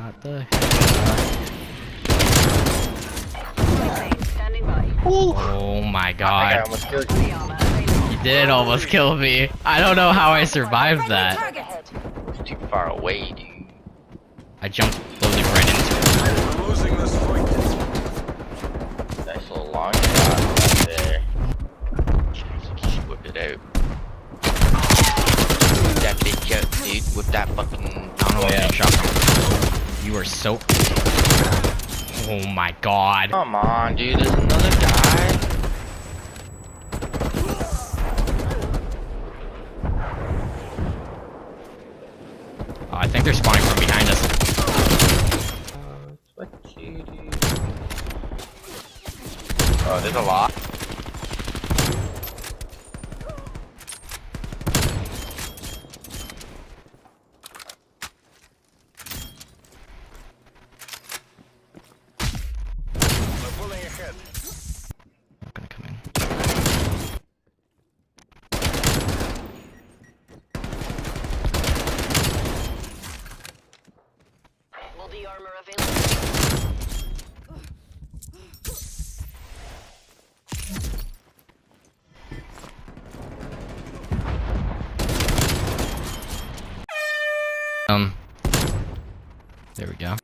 got the Oh my god. You did almost kill me. I don't know how I survived that. Too far away, dude. I jumped literally right into it. Nice little long shot right there. Just whip it out. That bitch jet, dude, with that fucking, I don't know what yeah. shotgun you are so. Oh my god. Come on, dude. There's another guy. Oh, I think they're spawning from behind us. Uh, Do? Oh, there's a lot. Ahead. Not gonna come in. Will the armor available? Um. There we go.